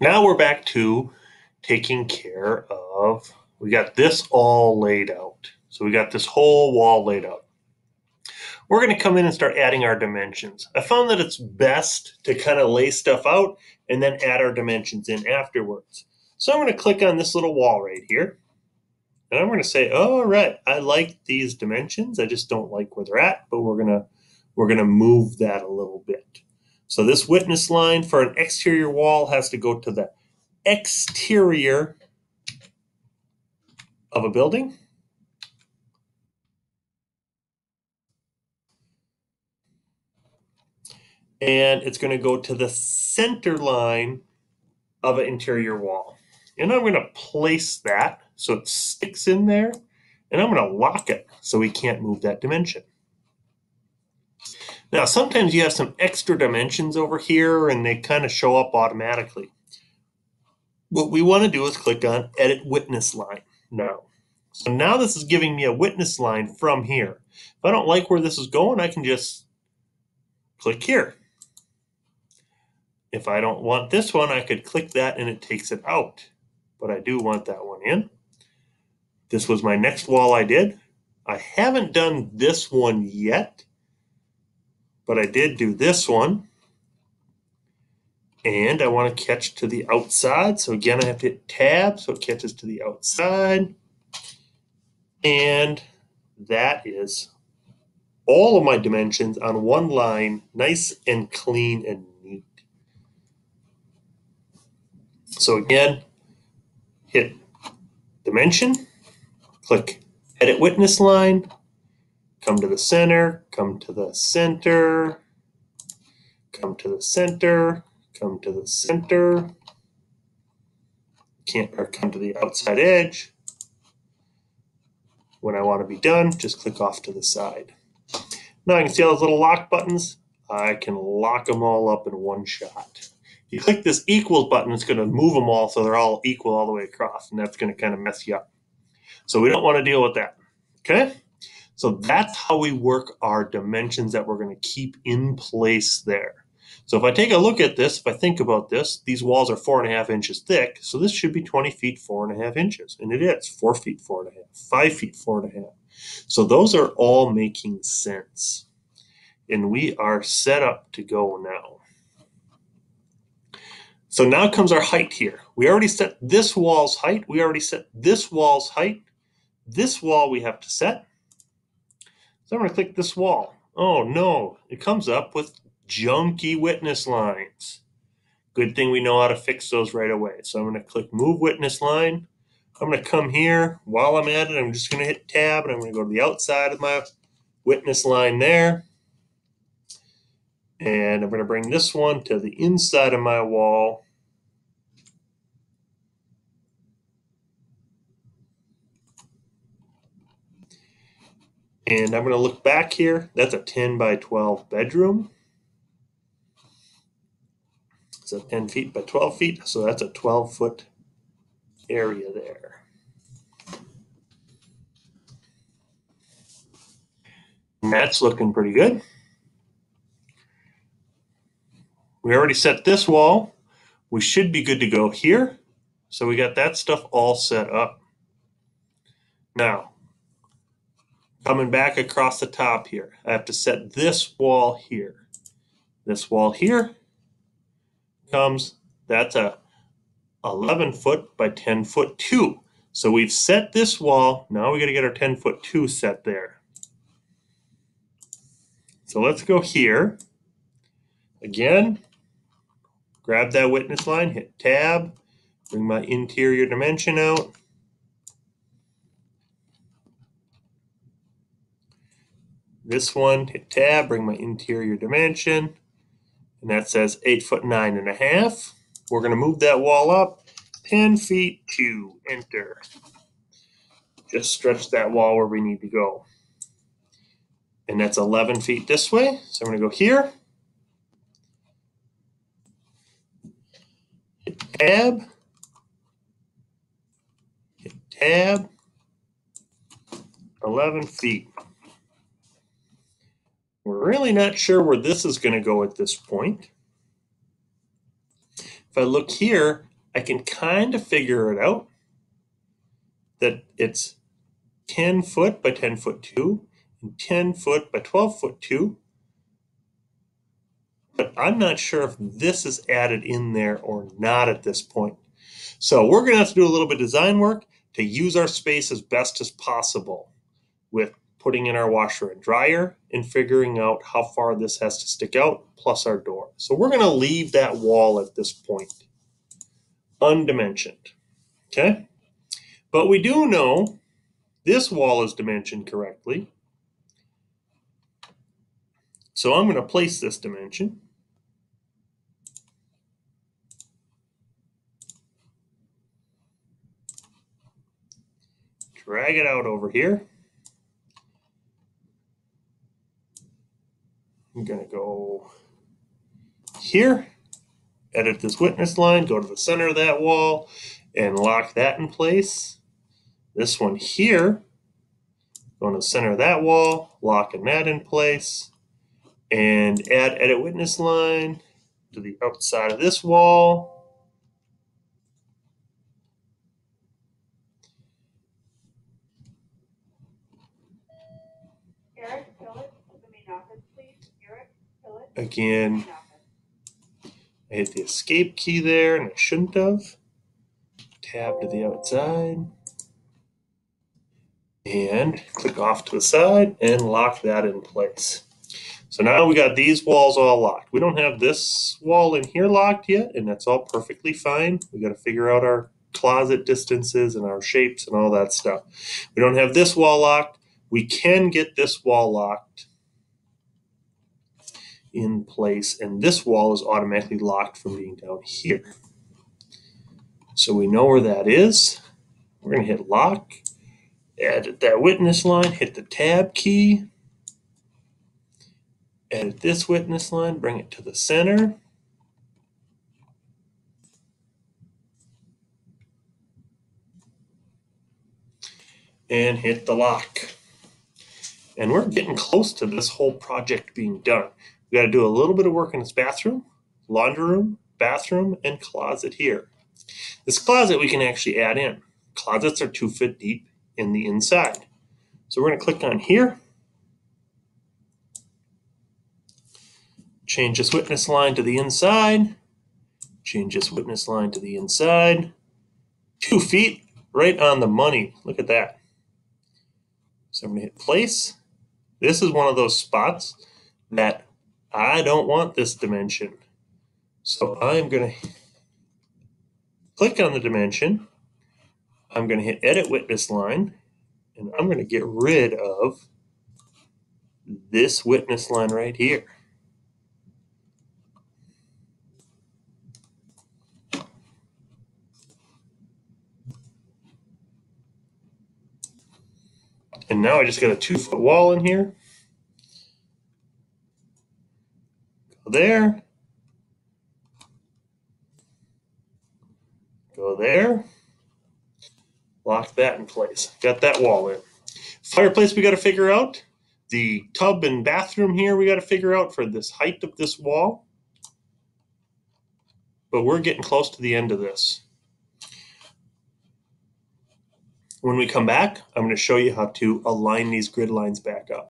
Now we're back to taking care of, we got this all laid out. So we got this whole wall laid out. We're going to come in and start adding our dimensions. I found that it's best to kind of lay stuff out and then add our dimensions in afterwards. So I'm going to click on this little wall right here. And I'm going to say, all right, I like these dimensions. I just don't like where they're at, but we're going to we're going to move that a little bit. So this witness line for an exterior wall has to go to the exterior of a building. And it's going to go to the center line of an interior wall. And I'm going to place that so it sticks in there. And I'm going to lock it so we can't move that dimension. Now, sometimes you have some extra dimensions over here and they kind of show up automatically. What we want to do is click on Edit Witness Line now. So now this is giving me a witness line from here. If I don't like where this is going, I can just click here. If I don't want this one, I could click that and it takes it out. But I do want that one in. This was my next wall I did. I haven't done this one yet but I did do this one. And I want to catch to the outside. So again, I have to hit tab so it catches to the outside. And that is all of my dimensions on one line, nice and clean and neat. So again, hit dimension, click edit witness line, come to the center, come to the center, come to the center, come to the center, can't or come to the outside edge. When I want to be done, just click off to the side. Now I can see all those little lock buttons. I can lock them all up in one shot. If you click this equals button, it's going to move them all so they're all equal all the way across, and that's going to kind of mess you up. So we don't want to deal with that. Okay? So that's how we work our dimensions that we're going to keep in place there. So if I take a look at this, if I think about this, these walls are four and a half inches thick. So this should be 20 feet, four and a half inches. And it is four feet, four and a half, five feet, four and a half. So those are all making sense. And we are set up to go now. So now comes our height here. We already set this wall's height. We already set this wall's height. This wall we have to set. So I'm going to click this wall. Oh no, it comes up with junky witness lines. Good thing we know how to fix those right away. So I'm going to click Move Witness Line. I'm going to come here. While I'm at it, I'm just going to hit Tab, and I'm going to go to the outside of my witness line there. And I'm going to bring this one to the inside of my wall. And I'm going to look back here. That's a 10 by 12 bedroom. It's a 10 feet by 12 feet, so that's a 12 foot area there. And that's looking pretty good. We already set this wall. We should be good to go here. So we got that stuff all set up. Now, coming back across the top here. I have to set this wall here. This wall here comes, that's a 11 foot by 10 foot 2. So we've set this wall. Now we got to get our 10 foot 2 set there. So let's go here. Again, grab that witness line, hit tab, bring my interior dimension out. This one, hit tab, bring my interior dimension, and that says eight foot nine and a half. We're to move that wall up 10 feet to enter. Just stretch that wall where we need to go. And that's 11 feet this way. So I'm to go here. Hit tab. Hit tab. 11 feet. We're really not sure where this is going to go at this point. If I look here, I can kind of figure it out that it's 10 foot by 10 foot 2 and 10 foot by 12 foot 2. But I'm not sure if this is added in there or not at this point. So we're going to have to do a little bit of design work to use our space as best as possible with putting in our washer and dryer and figuring out how far this has to stick out plus our door. So we're going to leave that wall at this point undimensioned. Okay? But we do know this wall is dimensioned correctly. So I'm going to place this dimension. Drag it out over here. I'm going to go here, edit this witness line, go to the center of that wall, and lock that in place. This one here, go to the center of that wall, locking that in place, and add edit witness line to the outside of this wall. Again. I hit the escape key there and I shouldn't have. Tab to the outside. And click off to the side and lock that in place. So now we got these walls all locked. We don't have this wall in here locked yet, and that's all perfectly fine. We got to figure out our closet distances and our shapes and all that stuff. We don't have this wall locked. We can get this wall locked in place and this wall is automatically locked from being down here. So we know where that is. We're going to hit lock, edit that witness line, hit the tab key, edit this witness line, bring it to the center. And hit the lock. And we're getting close to this whole project being done. We got to do a little bit of work in this bathroom, laundry room, bathroom, and closet here. This closet we can actually add in. Closets are two foot deep in the inside. So we're going to click on here. Change this witness line to the inside. Change this witness line to the inside. Two feet right on the money. Look at that. So I'm going to hit place. This is one of those spots that I don't want this dimension. So I'm going to click on the dimension. I'm going to hit edit witness line and I'm going to get rid of this witness line right here. And now I just got a two foot wall in here. There. Go there. Lock that in place. Got that wall in. Fireplace we got to figure out. The tub and bathroom here we got to figure out for this height of this wall. But we're getting close to the end of this. When we come back, I'm going to show you how to align these grid lines back up.